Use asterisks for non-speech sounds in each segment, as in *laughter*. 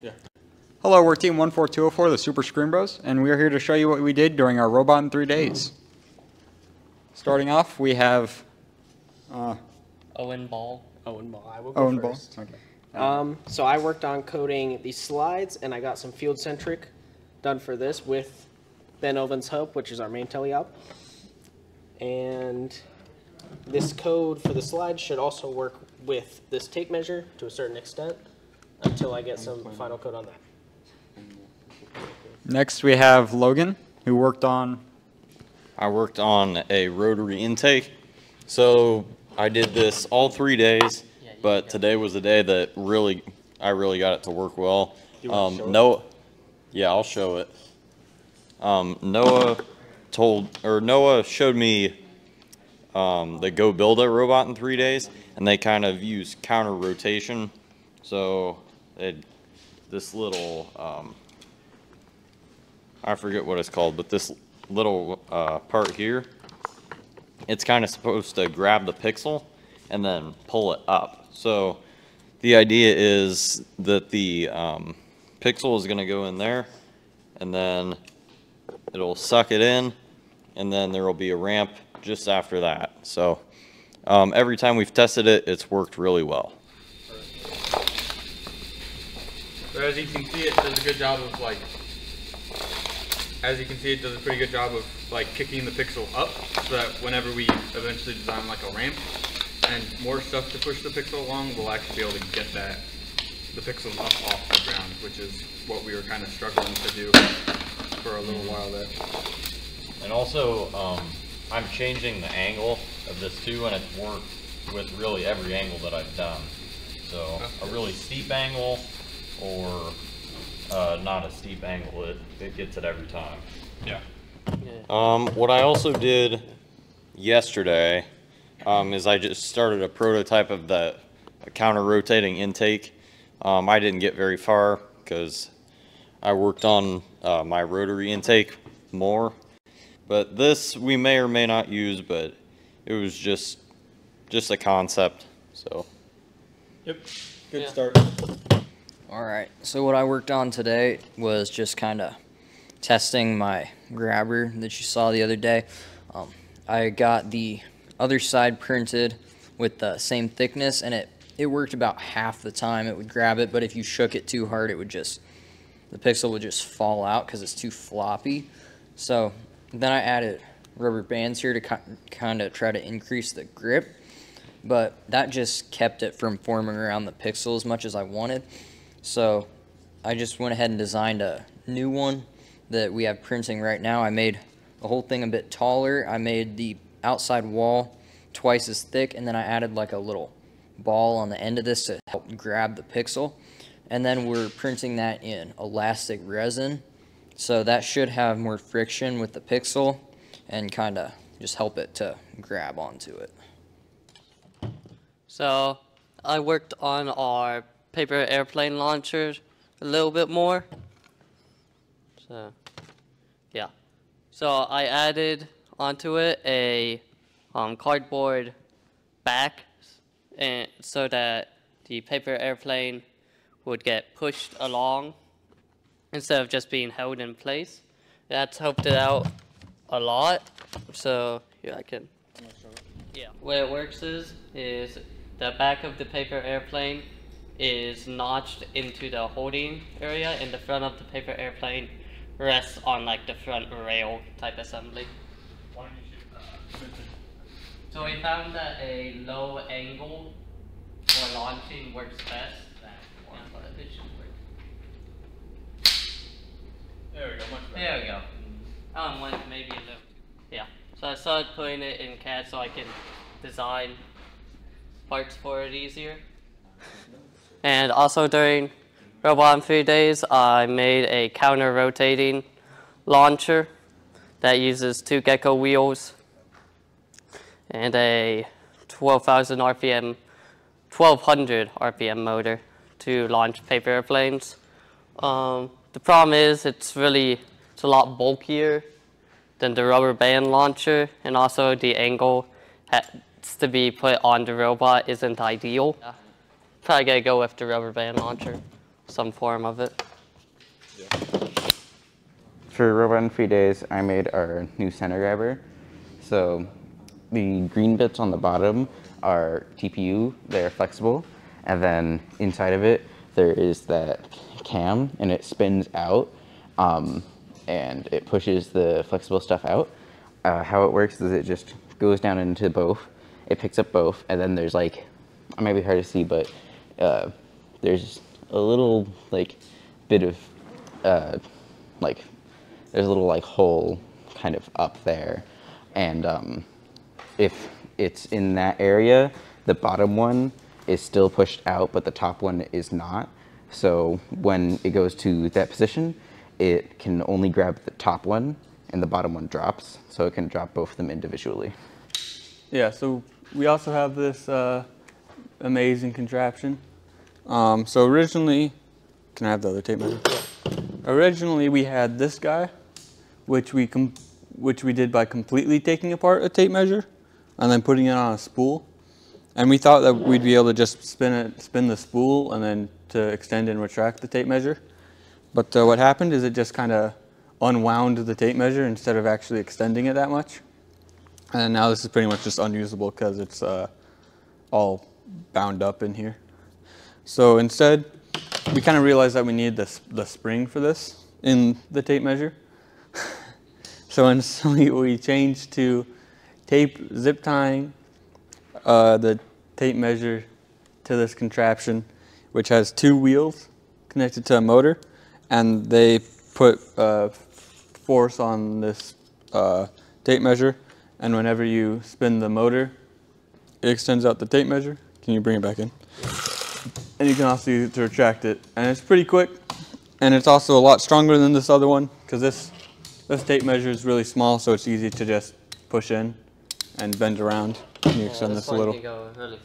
Yeah. Hello, we're Team 14204, the Super SCREAM Bros, and we are here to show you what we did during our Robot in 3 days. Starting off, we have uh, Owen Ball. Owen Ball. I will go Owen Ball. Okay. Um, so I worked on coding these slides, and I got some field centric done for this with Ben Oven's help, which is our main teleop. And this code for the slides should also work with this tape measure to a certain extent until I get some final code on that. Next, we have Logan, who worked on I worked on a rotary intake. So I did this all three days, but today was the day that really, I really got it to work well. Um, Noah, yeah, I'll show it. Um, Noah told, or Noah showed me um, the goBILDA robot in three days, and they kind of use counter rotation. So it, this little, um, I forget what it's called, but this little uh, part here, it's kind of supposed to grab the pixel and then pull it up. So the idea is that the um, pixel is going to go in there and then it'll suck it in and then there will be a ramp just after that. So um, every time we've tested it, it's worked really well. So as you can see, it does a good job of like, as you can see, it does a pretty good job of like kicking the pixel up so that whenever we eventually design like a ramp and more stuff to push the pixel along, we'll actually be able to get that, the pixel up off the ground, which is what we were kind of struggling to do for a little while there. And also, um, I'm changing the angle of this too, and it's worked with really every angle that I've done. So a really steep angle or uh, not a steep angle, it, it gets it every time. Yeah. Um, what I also did yesterday um, is I just started a prototype of the counter rotating intake. Um, I didn't get very far because I worked on uh, my rotary intake more. But this we may or may not use, but it was just just a concept. So Yep. Good Yeah. start. All right. So what I worked on today was just kind of testing my grabber that you saw the other day. Um, I got the other side printed with the same thickness, and it it worked about half the time. It would grab it, but if you shook it too hard, it would just the pixel would just fall out because it's too floppy. So then I added rubber bands here to kind of try to increase the grip but that just kept it from forming around the pixel as much as I wanted. So I just went ahead and designed a new one that we have printing right now. I made the whole thing a bit taller. I made the outside wall twice as thick, and then I added like a little ball on the end of this to help grab the pixel. And then we're printing that in elastic resin. So that should have more friction with the pixel and kind of just help it to grab onto it. So I worked on our paper airplane launcher a little bit more. So yeah. So I added onto it a um, cardboard back and so that the paper airplane would get pushed along instead of just being held in place. That's helped it out a lot. So yeah, I can. Yeah, way it works is is the back of the paper airplane is notched into the holding area, and the front of the paper airplane rests on like the front rail type assembly. So we found that a low angle for launching works best. Yeah, but it should work. There we go. Much better. There we go. Um, one maybe a little. Yeah. So I started putting it in CAD so I can design parts for it easier. *laughs* And also during Robot in three days, I made a counter rotating launcher that uses two Gecko wheels and a 12,000 RPM, 1200 RPM motor to launch paper airplanes. Um, the problem is it's really it's a lot bulkier than the rubber band launcher, and also the angle has to be put on the robot isn't ideal. Probably gotta go with the rubber band launcher. some form of it. For Robot Three Days, I made our new center grabber. So the green bits on the bottom are TPU, they're flexible. And then inside of it, there is that cam and it spins out um, and it pushes the flexible stuff out. Uh, how it works is it just goes down into both, it picks up both, and then there's like, it might be hard to see, but uh, there's a little like bit of uh, like there's a little like hole kind of up there. And um, if it's in that area the bottom one is still pushed out but the top one is not. So when it goes to that position it can only grab the top one and the bottom one drops. So it can drop both of them individually. Yeah, so we also have this uh, amazing contraption. Um, so originally, can I have the other tape measure? Originally, we had this guy, which we which we did by completely taking apart a tape measure and then putting it on a spool. And we thought that we'd be able to just spin it, spin the spool, and then to extend and retract the tape measure. But uh, what happened is it just kind of unwound the tape measure instead of actually extending it that much. And now this is pretty much just unusable because it's uh, all bound up in here. So instead, we kind of realized that we need this, the spring for this in the tape measure. *laughs* so instead *laughs* we, we changed to tape zip tying uh, the tape measure to this contraption, which has two wheels connected to a motor, and they put uh, force on this uh, tape measure, and whenever you spin the motor, it extends out the tape measure. Can you bring it back in? And you can also use it to retract it, and it's pretty quick, and it's also a lot stronger than this other one because this this tape measure is really small, so it's easy to just push in and bend around. Can you extend this a little? Really.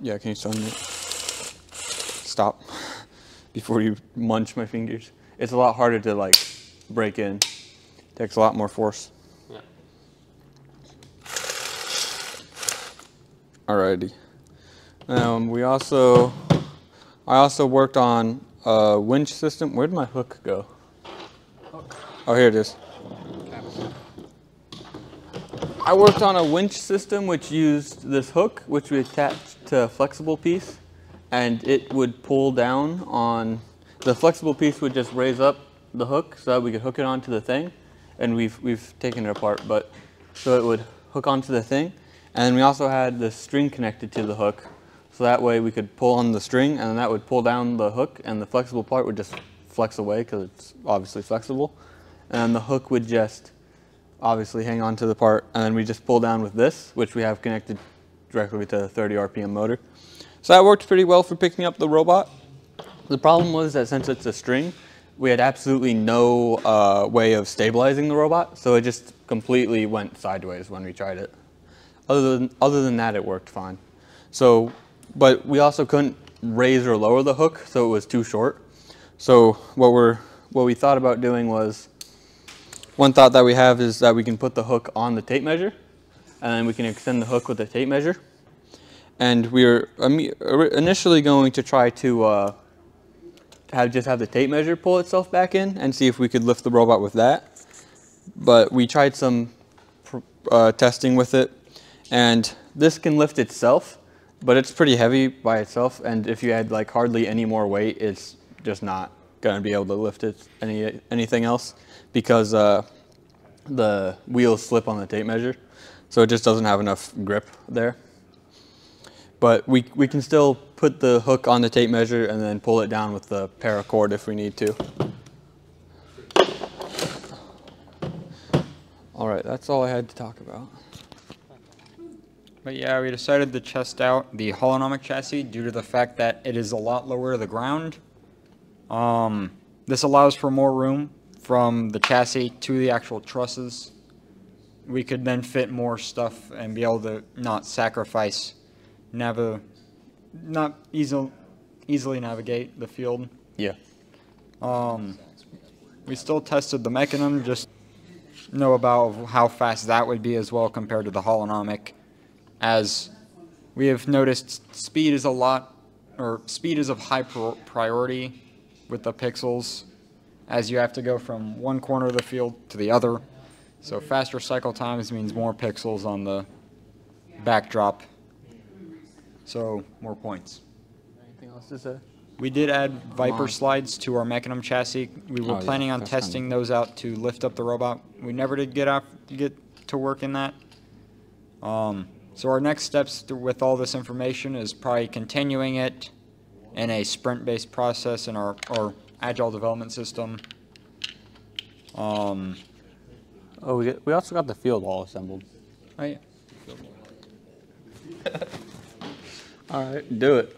Yeah, can you stun me? Stop *laughs* before you munch my fingers. It's a lot harder to like break in. Takes a lot more force. Yeah. Alrighty. Um, we also, I also worked on a winch system. Where did my hook go? Oh, here it is. I worked on a winch system which used this hook, which we attached to a flexible piece, and it would pull down on. The flexible piece would just raise up the hook so that we could hook it onto the thing, and we've we've taken it apart, but so it would hook onto the thing, and then we also had the string connected to the hook, so that way we could pull on the string, and that would pull down the hook, and the flexible part would just flex away because it's obviously flexible, and the hook would just obviously hang on to the part, and then we just pull down with this, which we have connected directly to the 30 RPM motor. So that worked pretty well for picking up the robot. The problem was that since it's a string, we had absolutely no uh, way of stabilizing the robot, so it just completely went sideways when we tried it. Other than, other than that, it worked fine. So, but we also couldn't raise or lower the hook, so it was too short. So what we're what we thought about doing was one thought that we have is that we can put the hook on the tape measure, and then we can extend the hook with the tape measure. And we were initially going to try to uh, have just have the tape measure pull itself back in and see if we could lift the robot with that. But we tried some uh, testing with it, and this can lift itself, but it's pretty heavy by itself. And if you add like hardly any more weight, it's just not going to be able to lift it any anything else because uh, the wheels slip on the tape measure, so it just doesn't have enough grip there. But we, we can still put the hook on the tape measure and then pull it down with the paracord if we need to. All right, that's all I had to talk about. But yeah, we decided to test out the holonomic chassis due to the fact that it is a lot lower to the ground. Um, this allows for more room from the chassis to the actual trusses. We could then fit more stuff and be able to not sacrifice, nav- not easily easily navigate the field. Yeah. Um, we still tested the mechanism, just know about how fast that would be as well compared to the holonomic, as we have noticed speed is a lot, or speed is of high priority with the pixels as you have to go from one corner of the field to the other. So faster cycle times means more pixels on the backdrop. So more points. Anything else to say? We did add Viper slides to our Mecanum chassis. We were Oh, yeah, planning on that's kinda- testing those out to lift up the robot. We never did get off, get to work in that. Um, so our next steps th- with all this information is probably continuing it in a sprint-based process in our, our agile development system. Um, Oh, we, we also got the field all assembled. oh yeah. *laughs* All right, do it.